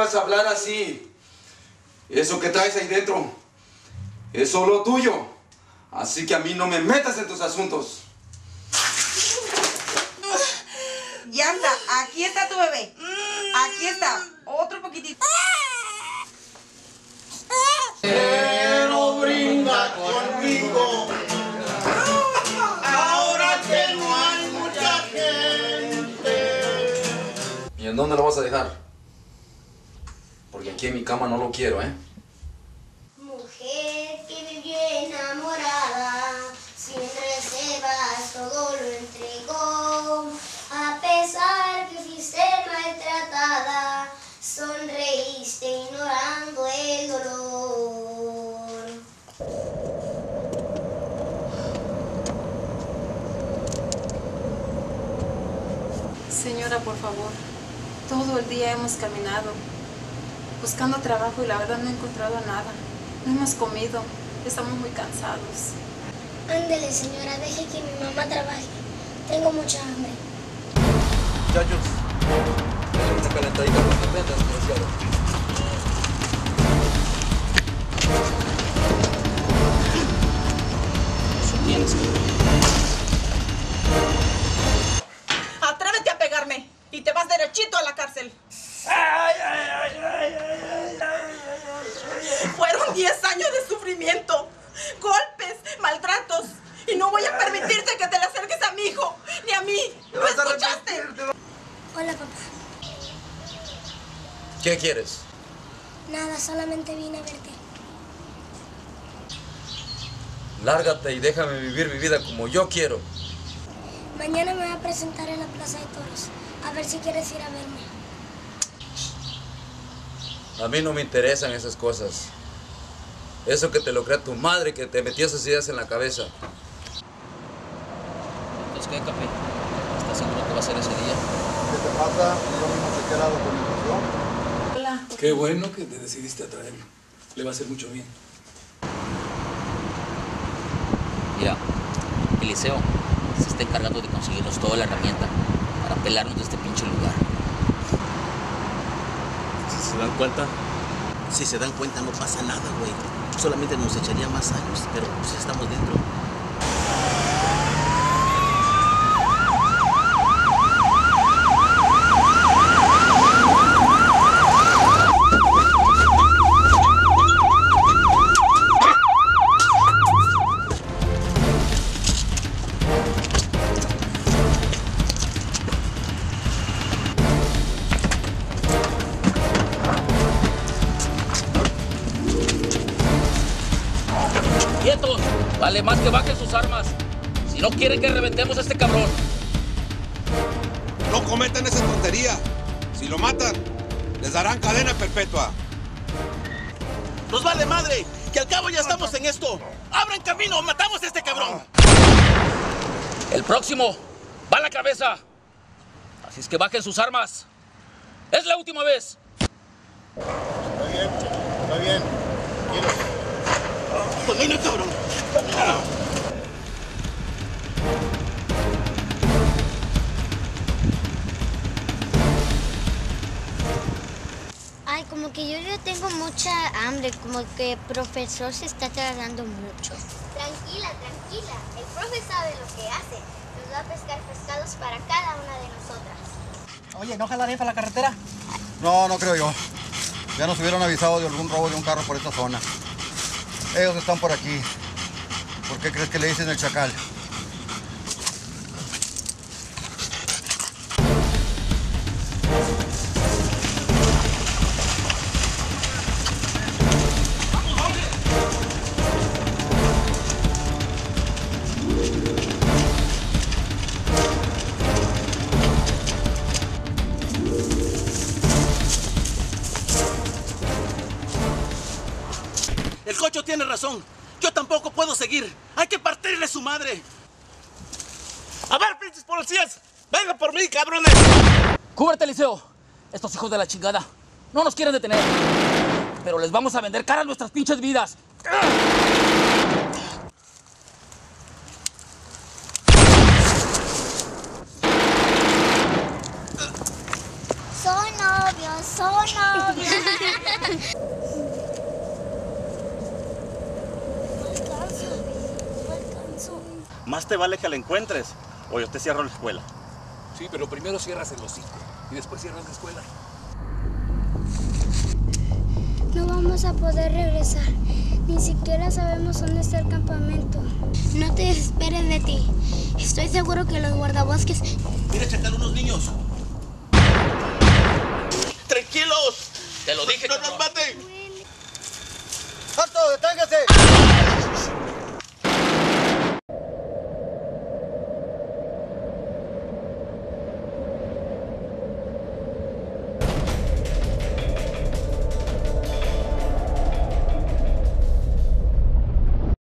vuelvas a hablar así. Eso que traes ahí dentro es solo tuyo. Así que a mí no me metas en tus asuntos. Yanda, aquí está tu bebé. Aquí está. Otro poquitito. Pero brinda conmigo. Ahora que no hay mucha gente. ¿Y en dónde lo vas a dejar? Aquí en mi cama no lo quiero, ¿eh? Mujer que vivió enamorada, sin reservas todo lo entregó. A pesar que fuiste maltratada, sonreíste ignorando el dolor. Señora, por favor, todo el día hemos caminado buscando trabajo y la verdad no he encontrado nada. No hemos comido, estamos muy cansados. Ándele, señora, deje que mi mamá trabaje. Tengo mucha hambre. Muchachos, una calentadita cuando aprendan, desgraciado. Atrévete a pegarme y te vas derechito a la cárcel. Fueron 10 años de sufrimiento, golpes, maltratos. Y no voy a permitirte que te le acerques a mi hijo, ni a mí. ¿No escuchaste? Hola, papá. ¿Qué quieres? Nada, solamente vine a verte. Lárgate y déjame vivir mi vida como yo quiero. Mañana me voy a presentar en la Plaza de Toros. A ver si quieres ir a verme. A mí no me interesan esas cosas. Eso que te lo crea tu madre, que te metió esas ideas en la cabeza. Entonces, ¿qué, Café? ¿Estás seguro que va a ser ese día? ¿Qué te pasa? Yo mismo te he quedado con ilusión. Qué bueno que te decidiste a traerlo. Le va a hacer mucho bien. Mira, Eliseo se está encargando de conseguirnos toda la herramienta para pelarnos de este pinche lugar. Si se dan cuenta, si se dan cuenta no pasa nada, güey. Solamente nos echaría más años, pero pues estamos dentro. Vale más que bajen sus armas. Si no quieren que reventemos a este cabrón. No cometan esa tontería. Si lo matan, les darán cadena perpetua. ¡Nos vale madre! ¡Que al cabo ya estamos en esto! ¡Abran camino! ¡Matamos a este cabrón! El próximo va a la cabeza. Así es que bajen sus armas. Es la última vez. Está bien, está bien. Ay, como que yo ya tengo mucha hambre, como que el profesor se está tardando mucho. Tranquila, tranquila. El profe sabe lo que hace. Nos va a pescar pescados para cada una de nosotras. Oye, ¿no jalaré para la carretera? No, no creo yo. Ya nos hubieran avisado de algún robo de un carro por esta zona. Ellos están por aquí. ¿Por qué crees que le dicen el chacal? Tiene razón. Yo tampoco puedo seguir. Hay que partirle su madre. A ver, pinches policías. Venga por mí, cabrones. Cúbrete, Eliseo. Estos hijos de la chingada no nos quieren detener. Pero les vamos a vender caras nuestras pinches vidas. Son novios, son novios. Más te vale que la encuentres o yo te cierro la escuela. Sí, pero primero cierras el hocico y después cierras la escuela. No vamos a poder regresar. Ni siquiera sabemos dónde está el campamento. No te desesperes de ti. Estoy seguro que los guardabosques... Mira, checar unos niños. ¡Tranquilos! Te lo dije, ¡No nos maten! ¡Alto, deténgase!